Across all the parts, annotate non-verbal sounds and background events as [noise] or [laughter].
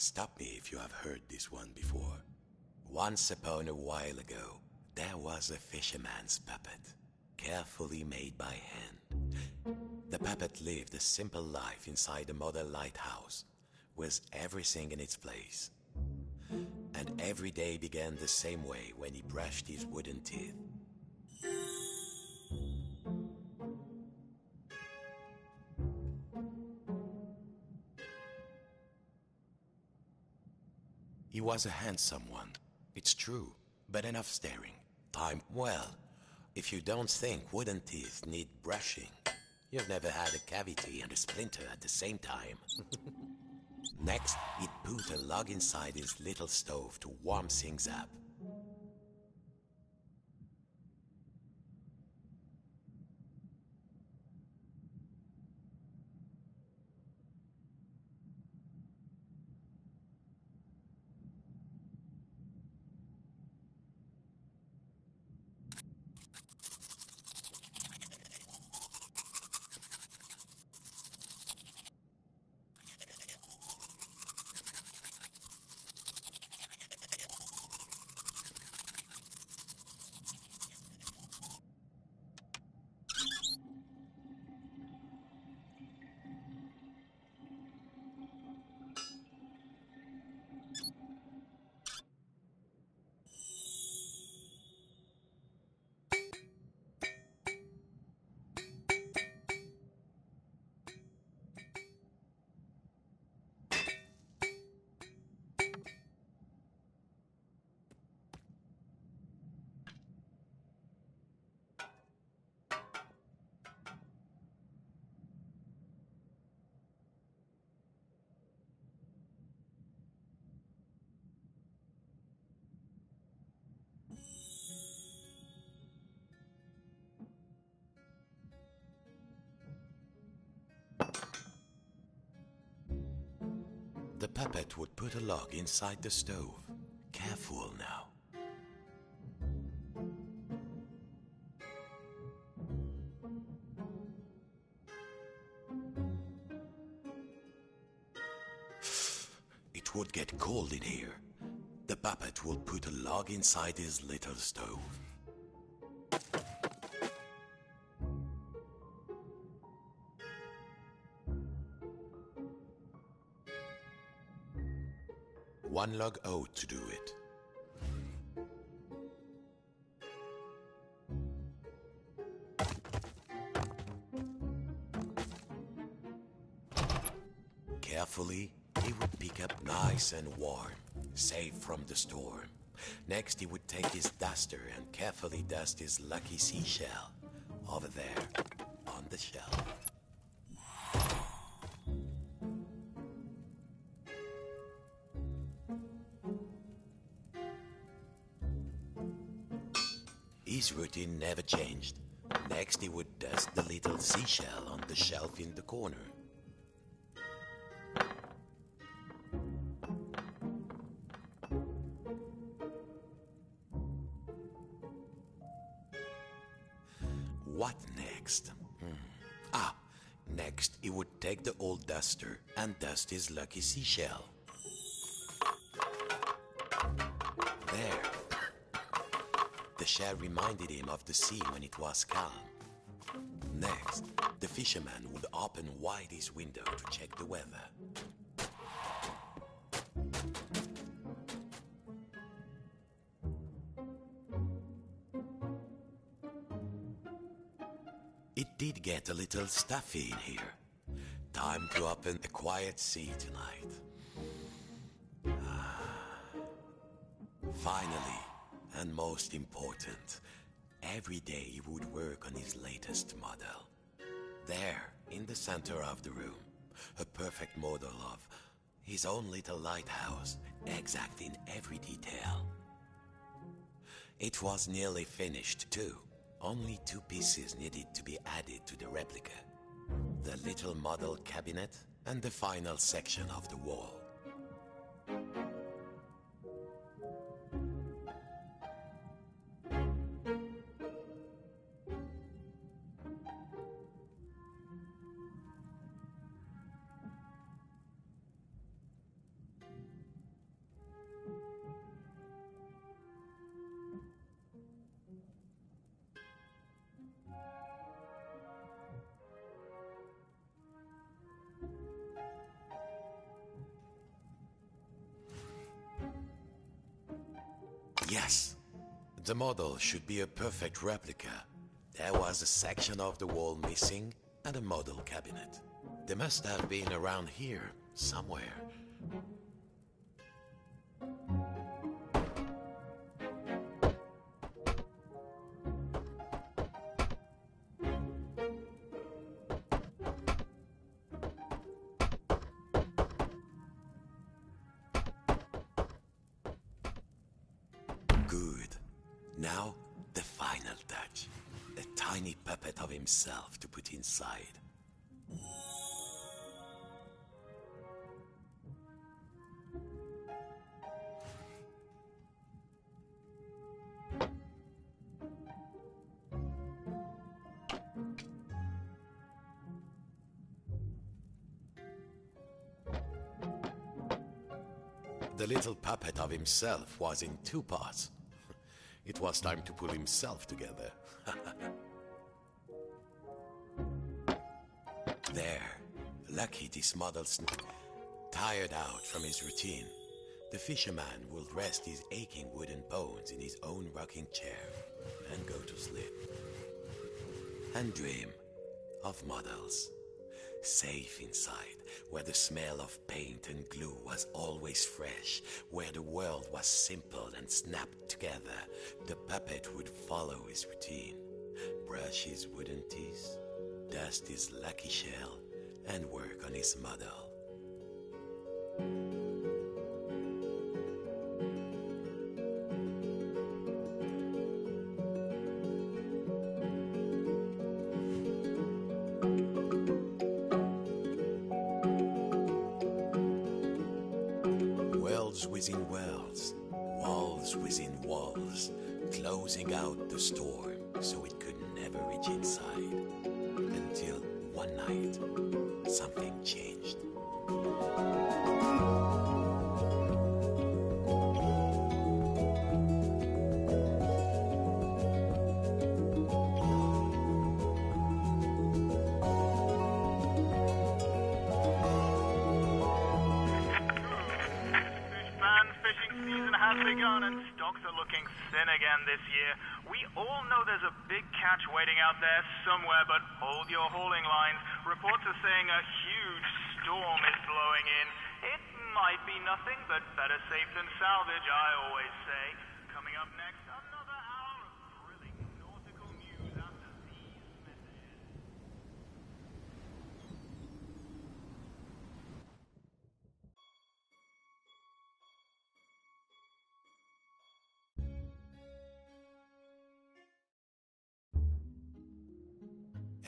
Stop me if you have heard this one before. Once upon a while ago, there was a fisherman's puppet, carefully made by hand. The puppet lived a simple life inside a model lighthouse, with everything in its place. And every day began the same way when he brushed his wooden teeth. Was a handsome one, it's true, but enough staring. Time, well, if you don't think wooden teeth need brushing, you've never had a cavity and a splinter at the same time. [laughs] Next, he'd put a log inside his little stove to warm things up. Puppet would put a log inside the stove. Careful now. [sighs] It would get cold in here. The puppet would put a log inside his little stove. Log out to do it. Carefully, he would pick up nice and warm, safe from the storm. Next, he would take his duster and carefully dust his lucky seashell over there on the shelf. His routine never changed. Next, he would dust the little seashell on the shelf in the corner. What next? Hmm. Ah, next he would take the old duster and dust his lucky seashell. Shell reminded him of the sea when it was calm. Next, the fisherman would open wide his window to check the weather. It did get a little stuffy in here. Time to open a quiet sea tonight. Ah. Finally, and most important, every day he would work on his latest model. There, in the center of the room, a perfect model of his own little lighthouse, exact in every detail. It was nearly finished, too. Only two pieces needed to be added to the replica the little model cabinet and the final section of the wall. Yes. The model should be a perfect replica. There was a section of the wall missing and a model cabinet. They must have been around here, somewhere. The little puppet of himself was in two parts. [laughs] It was time to pull himself together. [laughs] there, lucky this model's tired out from his routine. The fisherman will rest his aching wooden bones in his own rocking chair and go to sleep. And dream of models. Safe inside, where the smell of paint and glue was always fresh, where the world was simple and snapped together, the puppet would follow his routine. Brush his wooden teeth, dust his lucky shell, and work on his model. Has and stocks are looking thin again this year. We all know there's a big catch waiting out there somewhere, but hold your hauling lines. Reports are saying a huge storm is blowing in. It might be nothing, but better safe than salvage, I always say. Coming up next,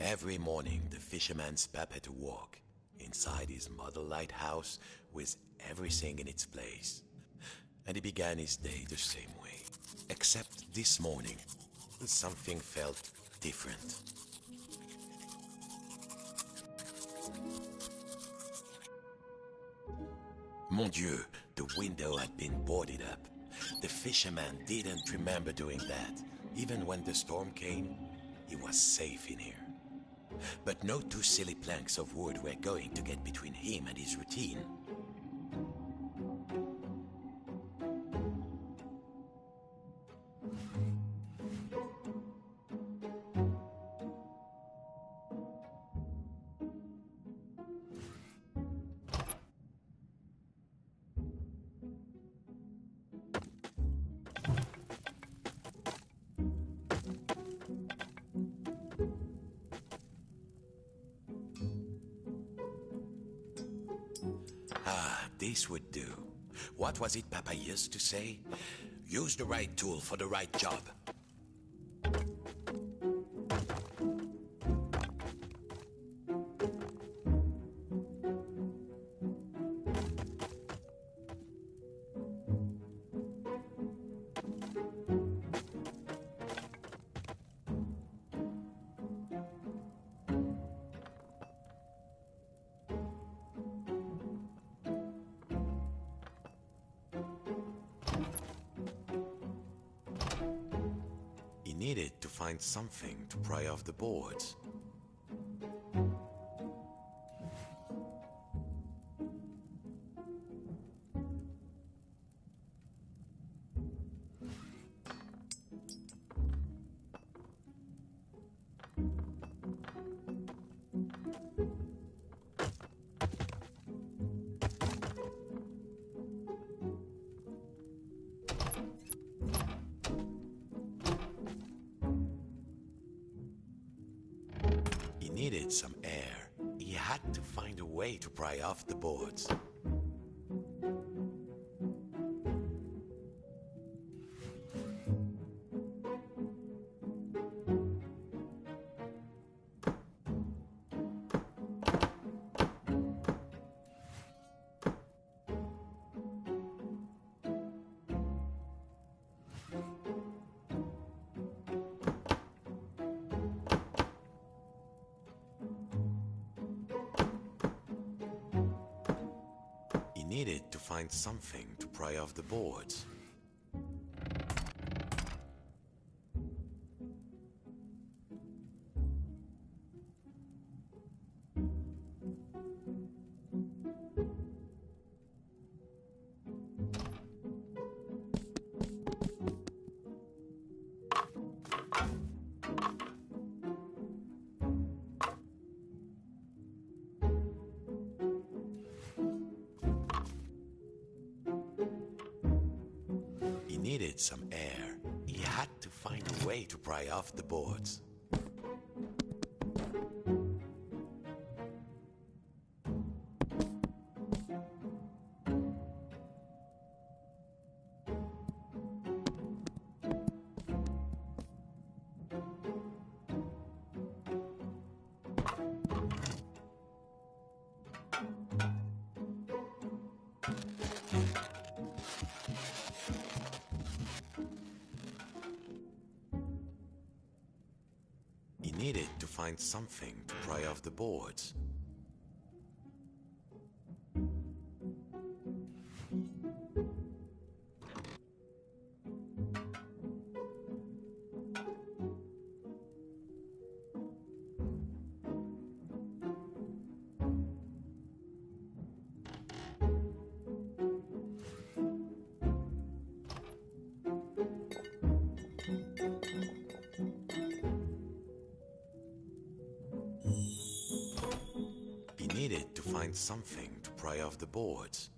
Every morning, the fisherman's puppet walk inside his model lighthouse with everything in its place. And he began his day the same way. Except this morning, something felt different. Mon Dieu, the window had been boarded up. The fisherman didn't remember doing that. Even when the storm came, he was safe in here. But no two silly planks of wood were going to get between him and his routine. This would do. What was it Papa used to say? Use the right tool for the right job. Find something to pry off the boards. Some air. He had to find a way to pry off the boards. Something to pry off the boards. Find something to pry off the boards. Something to pry off the boards.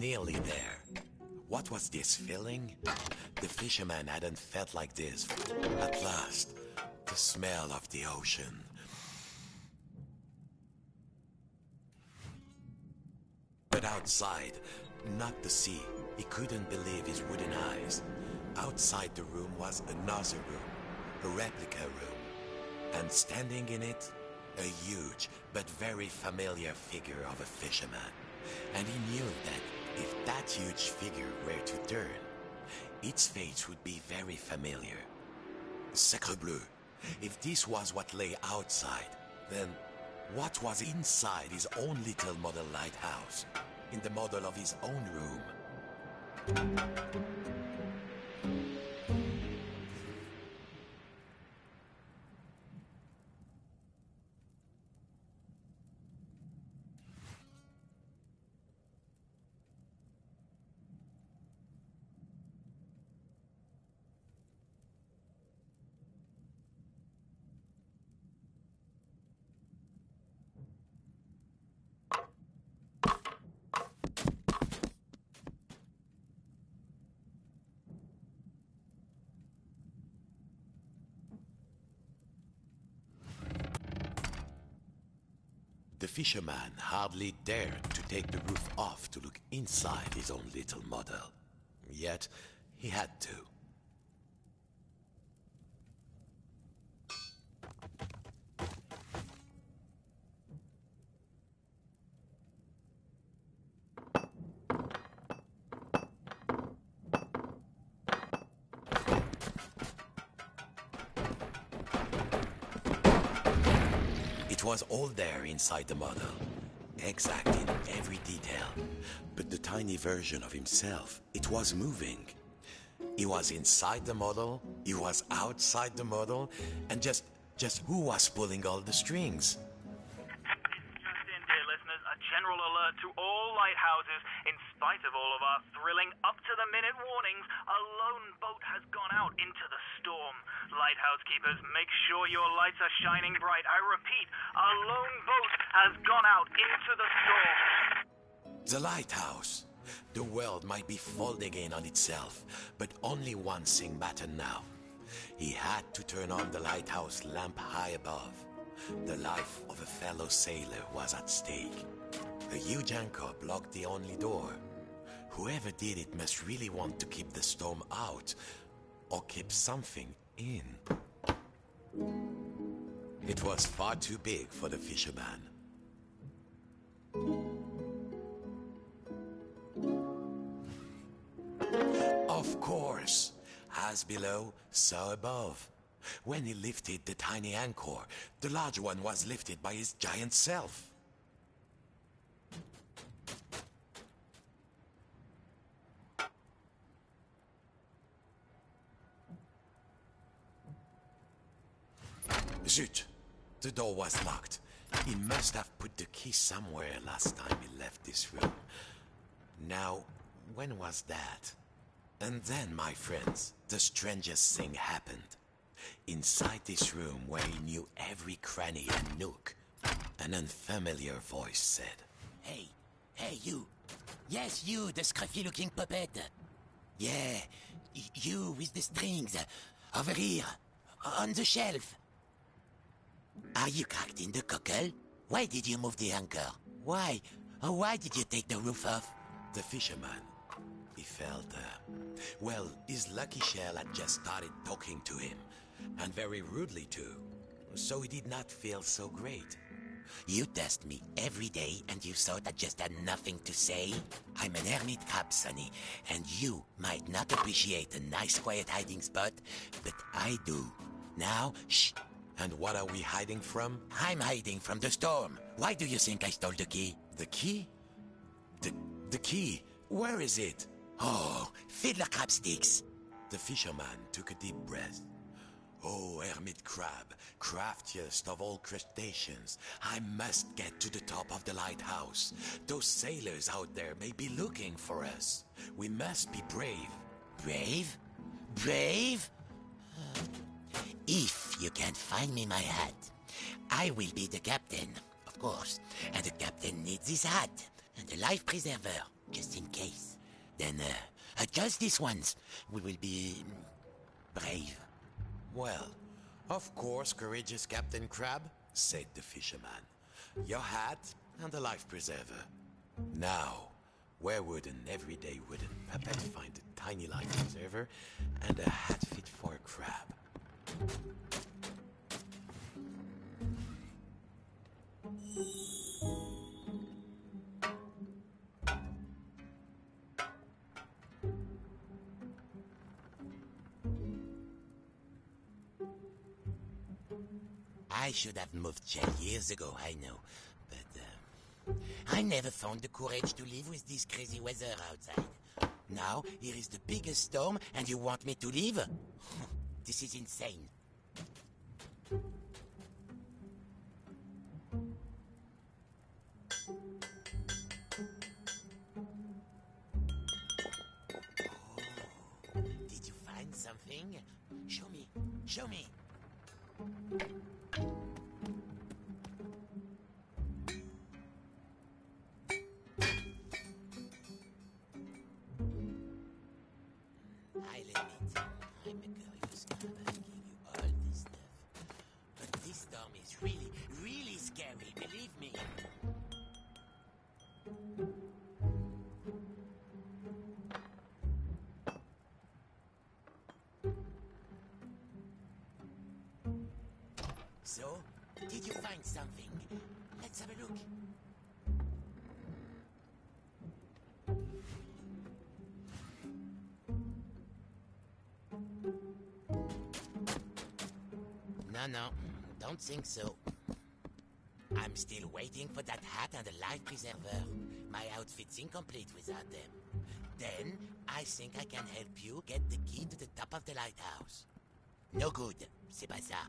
Nearly there. What was this feeling? The fisherman hadn't felt like this. At last, the smell of the ocean. But outside, not the sea. He couldn't believe his wooden eyes. Outside the room was another room, a replica room. And standing in it, a huge but very familiar figure of a fisherman. And he knew that if that huge figure were to turn, its face would be very familiar. Sacre bleu! If this was what lay outside, then what was inside his own little model lighthouse, in the model of his own room? Fisherman hardly dared to take the roof off to look inside his own little model. Yet, he had to. It was all there inside the model, exact in every detail. But the tiny version of himself, it was moving. He was inside the model, he was outside the model, and just, just who was pulling all the strings? Just in, dear listeners, a general alert to all lighthouses. In spite of all of our thrilling, up to the minute warnings, a lone boat has gone out into the storm. Lighthouse keepers, make sure your lights are shining bright. I repeat, a lone boat has gone out into the storm. The lighthouse. The world might be folding in on itself, but only one thing mattered now. He had to turn on the lighthouse lamp high above. The life of a fellow sailor was at stake. A huge anchor blocked the only door. Whoever did it must really want to keep the storm out, or keep something in. It was far too big for the fisherman. Of course, as below, so above. When he lifted the tiny anchor, the large one was lifted by his giant self. Zut! The door was locked. He must have put the key somewhere last time he left this room. Now, when was that? And then, my friends, the strangest thing happened. Inside this room where he knew every cranny and nook, an unfamiliar voice said, Hey, hey, you. Yes, you, the scruffy looking puppet. Yeah, you with the strings. Over here, on the shelf. Are you cracked in the cockle? Why did you move the anchor? Why? Why did you take the roof off? The fisherman. Uh, well, his lucky shell had just started talking to him, and very rudely too. So he did not feel so great. You test me every day and you thought I just had nothing to say? I'm an hermit crab, Sonny, and you might not appreciate a nice quiet hiding spot, but I do. Now, shh, And what are we hiding from? I'm hiding from the storm. Why do you think I stole the key? The key? The, the key? Where is it? Oh, fiddler crab sticks. The fisherman took a deep breath. Oh, hermit crab, craftiest of all crustaceans, I must get to the top of the lighthouse. Those sailors out there may be looking for us. We must be brave. Brave? Brave? If you can't find me my hat, I will be the captain, of course. And the captain needs his hat and a life preserver, just in case. Then, uh, uh, just this once, we will be brave. Well, of course, courageous Captain Crab, said the fisherman. Your hat and a life preserver. Now, where would an everyday wooden puppet find a tiny life preserver and a hat fit for a crab? I should have moved Shell years ago, I know. But uh, I never found the courage to live with this crazy weather outside. Now, here is the biggest storm, and you want me to leave? [laughs] this is insane. Oh, did you find something? Show me. Show me. Something? Let's have a look. No, no, don't think so. I'm still waiting for that hat and the life preserver. My outfit's incomplete without them. Then, I think I can help you get the key to the top of the lighthouse. No good, c'est pas ça.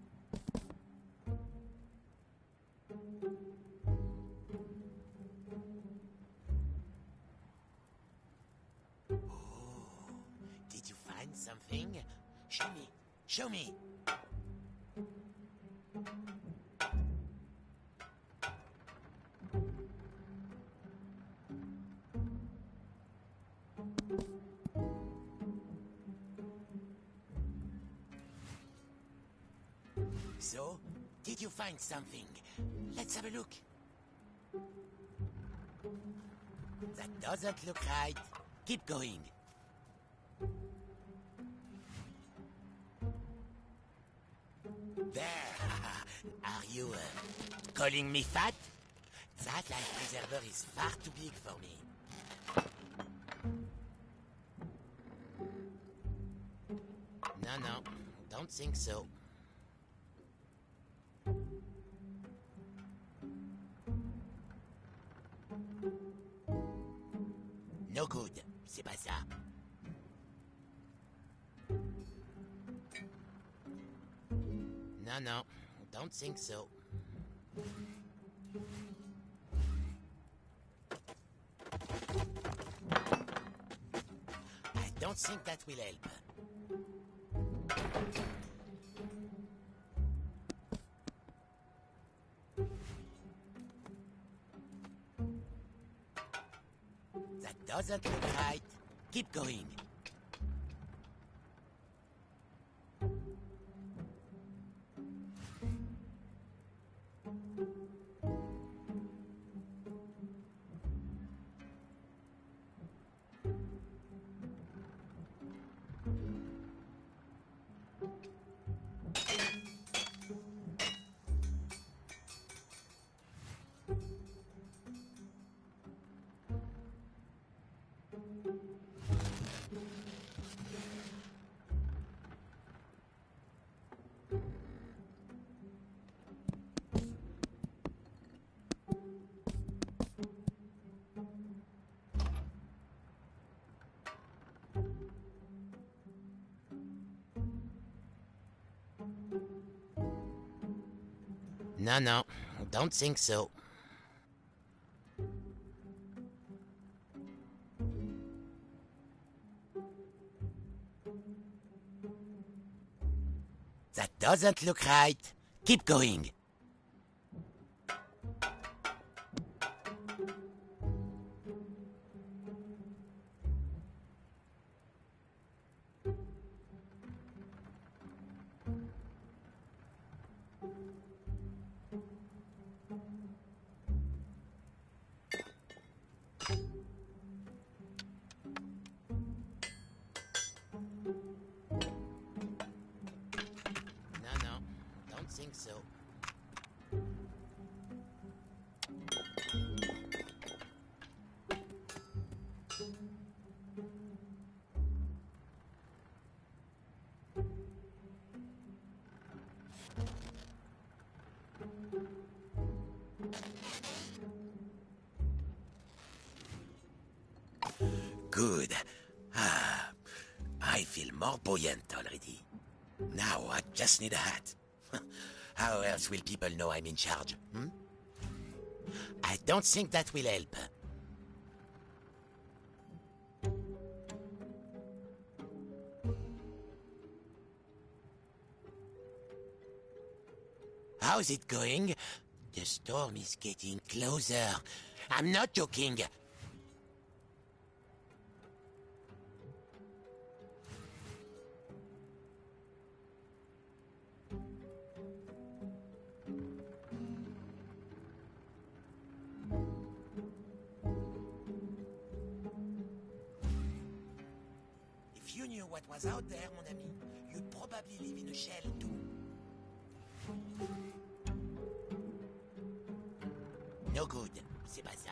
So, did you find something? Let's have a look. That doesn't look right. Keep going. There. [laughs] Are you uh, calling me fat? That life preserver is far too big for me. No, no, don't think so. Think so. I don't think that will help. That doesn't look right. Keep going. No, no, don't think so. That doesn't look right. Keep going. Good. Ah, I feel more buoyant already. Now I just need a hat. [laughs] How else will people know I'm in charge? Hmm? I don't think that will help. How's it going? The storm is getting closer. I'm not joking. No good. C'est pas ça.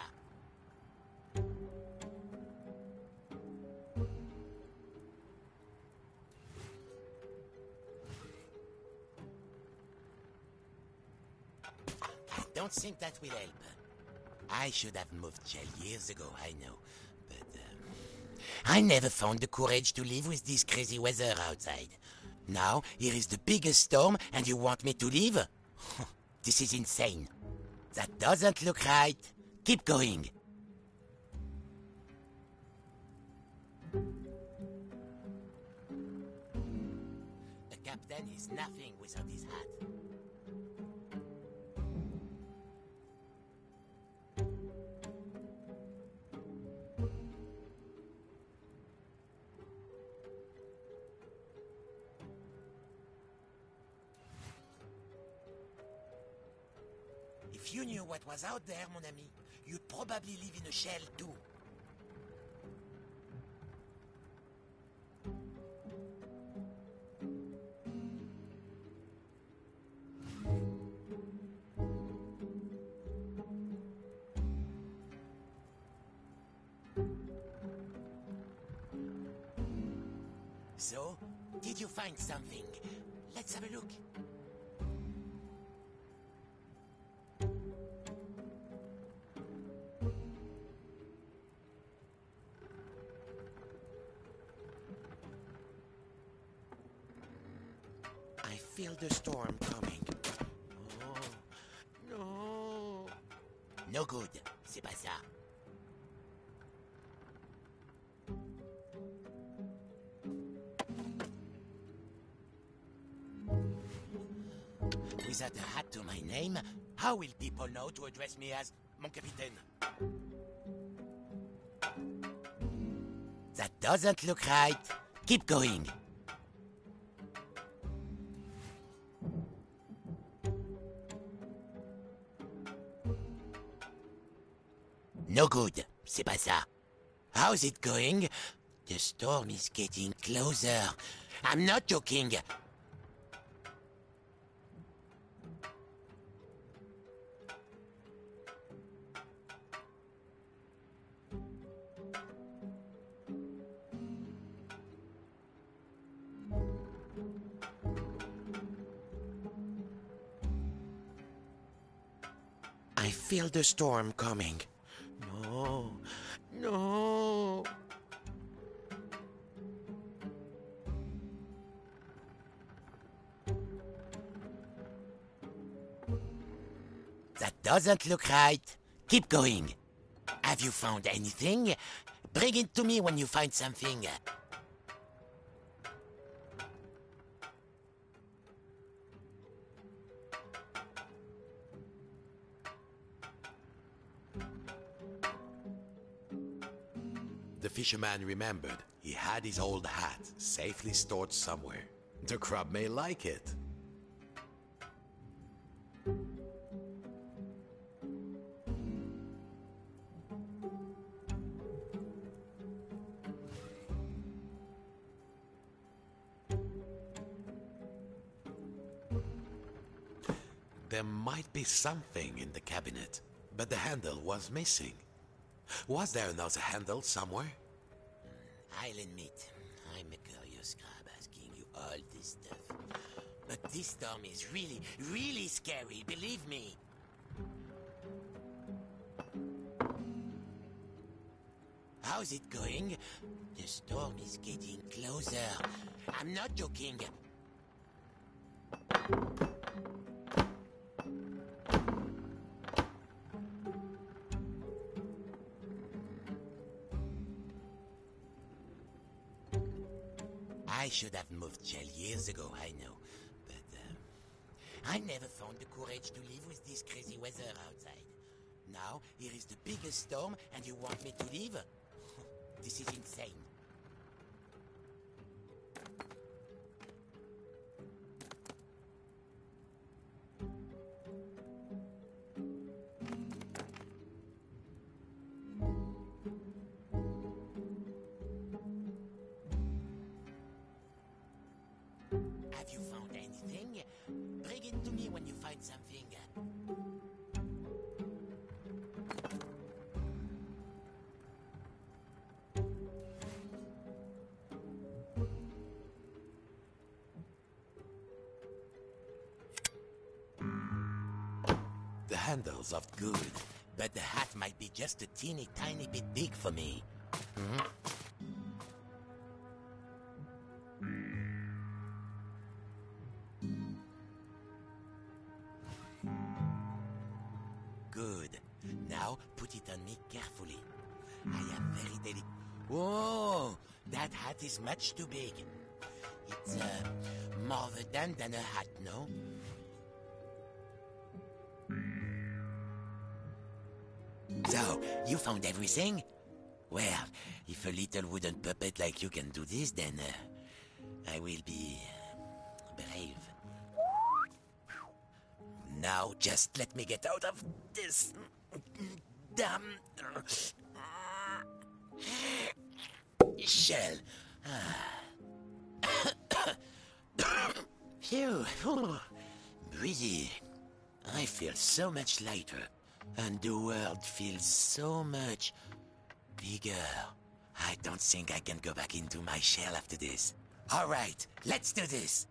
I don't think that will help. I should have moved Shell years ago, I know. But um, I never found the courage to live with this crazy weather outside. Now, here is the biggest storm, and you want me to leave? [laughs] this is insane. That doesn't look right. Keep going. The captain is nothing what was out there, mon ami, you'd probably live in a shell too. So, did you find something? Let's have a look. The storm coming. No. No. No good. C'est pas ça. Without a hat to my name, how will people know to address me as mon capitaine? That doesn't look right. Keep going. No good. C'est pas ça. How's it going? The storm is getting closer. I'm not joking. I feel the storm coming. Doesn't look right. Keep going. Have you found anything? Bring it to me when you find something. The fisherman remembered he had his old hat safely stored somewhere. The crab may like it. Something in the cabinet, but the handle was missing. Was there another handle somewhere? Hmm, I'll admit, I'm a curious crab asking you all this stuff. But this storm is really, really scary, believe me. How's it going? The storm is getting closer. I'm not joking. I should have moved Shell years ago, I know. But uh, I never found the courage to live with this crazy weather outside. Now, here is the biggest storm, and you want me to leave? [laughs] this is insane. Handles of good. But the hat might be just a teeny tiny bit big for me. Good. Now put it on me carefully. I am very delicate. Whoa! That hat is much too big. It's uh, more of a dam than a hat, no? So, you found everything? Well, if a little wooden puppet like you can do this, then uh, I will be brave. Now, just let me get out of this damn shell. [coughs] Phew. [coughs] Breezy. I feel so much lighter, and the world feels so much bigger. I don't think I can go back into my shell after this. All right, let's do this.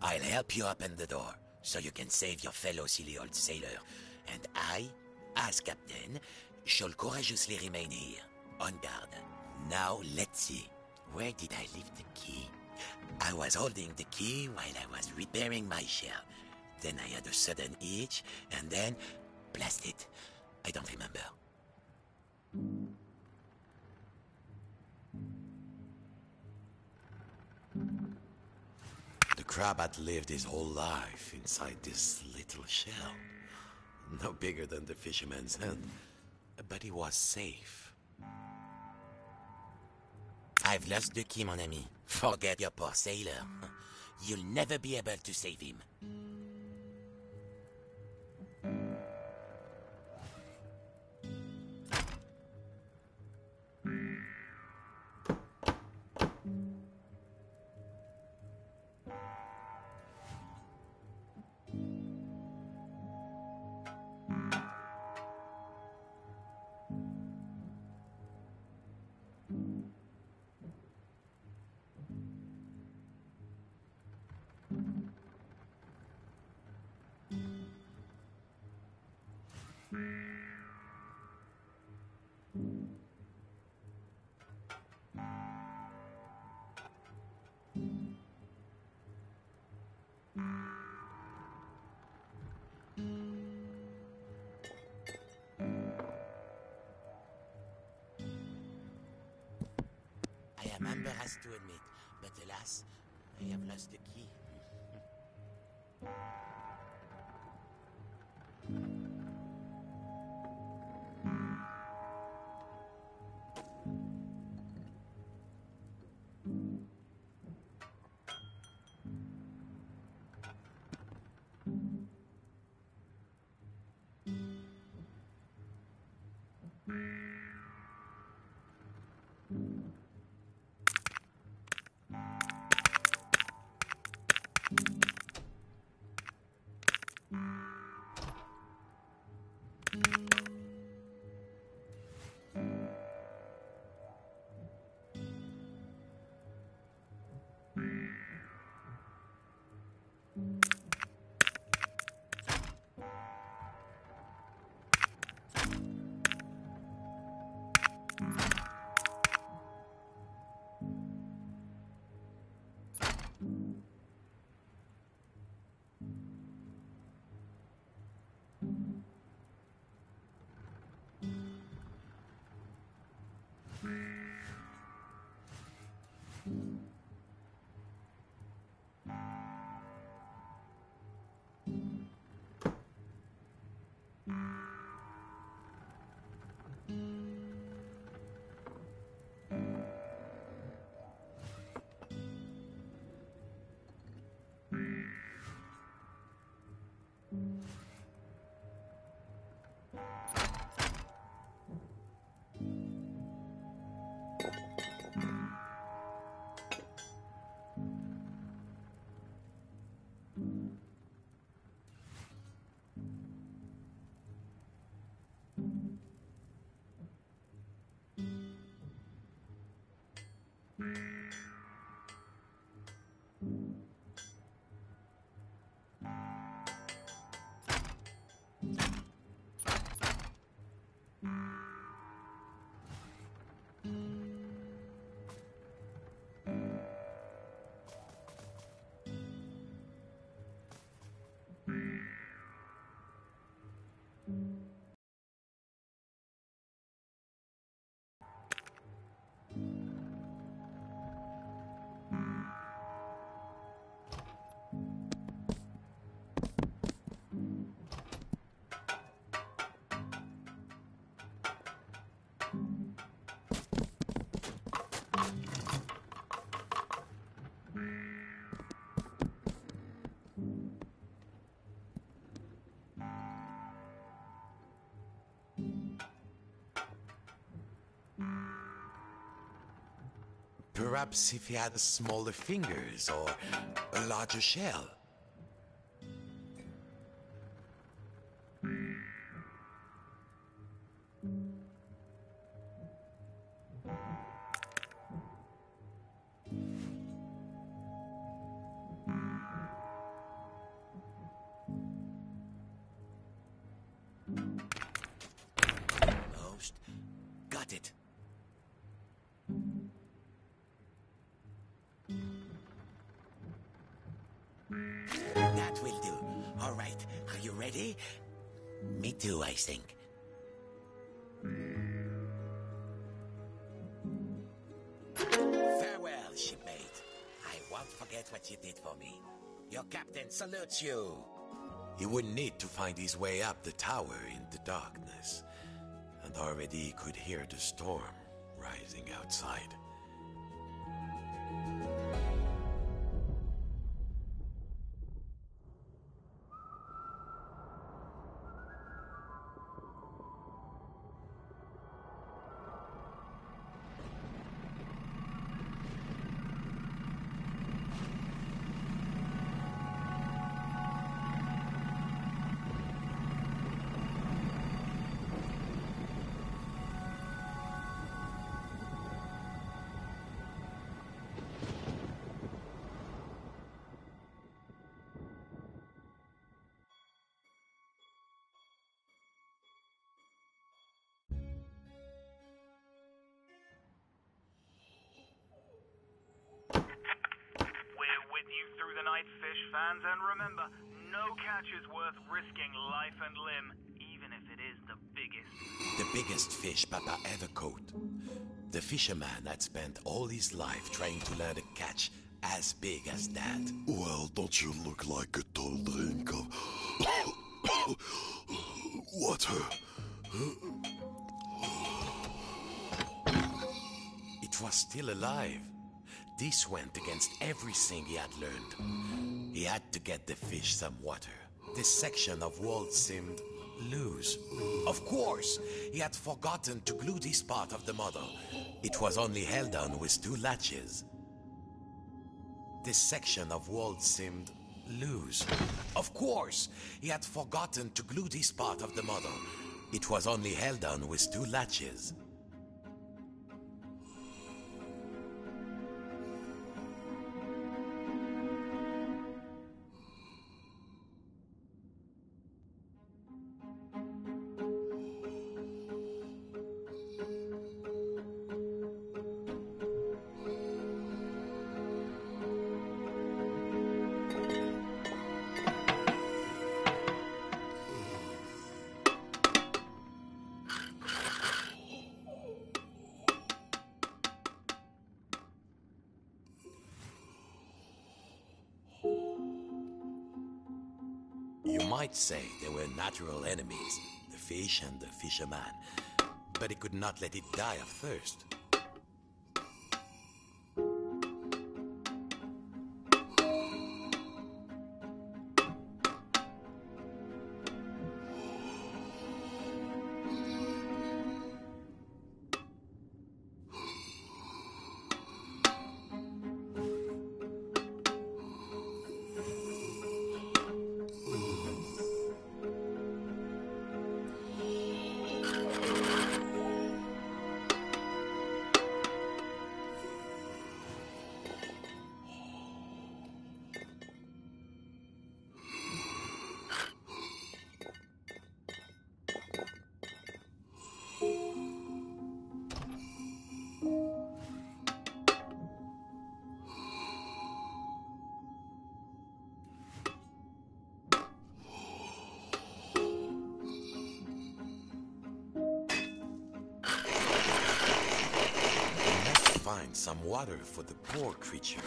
I'll help you open the door so you can save your fellow silly old sailor. And I, as captain, shall courageously remain here, on guard. Now, let's see. Where did I leave the key? I was holding the key while I was repairing my shell. Then I had a sudden itch, and then, blast it. I don't remember. The crab had lived his whole life inside this little shell. No bigger than the fisherman's hand. But he was safe. I've lost the key, mon ami. Forget your poor sailor. You'll never be able to save him. has to admit. But alas, I have lost the key. Mm-hmm. Perhaps if he had smaller fingers or a larger shell. Hmm. Almost. Got it. Ready? Me too, I think. Farewell, shipmate. I won't forget what you did for me. Your captain salutes you. He wouldn't need to find his way up the tower in the darkness, and already he could hear the storm rising outside. The night, fish fans, and remember, no catch is worth risking life and limb, even if it is the biggest. The biggest fish Papa ever caught. The fisherman had spent all his life trying to learn a catch as big as that. Well, don't you look like a tall drink of water? [coughs] It was still alive. This went against everything he had learned. He had to get the fish some water. This section of wall seemed loose. Of course, he had forgotten to glue this part of the model. It was only held on with two latches. This section of wall seemed loose. Of course, he had forgotten to glue this part of the model. It was only held on with two latches. Might say they were natural enemies, the fish and the fisherman, but he could not let it die of thirst. Water for the poor creature.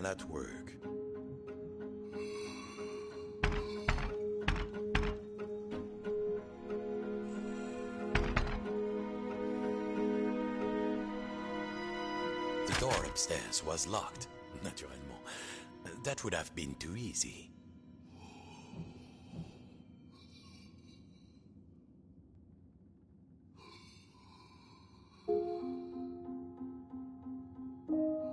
Cannot work. The door upstairs was locked, [laughs] naturellement. That would have been too easy.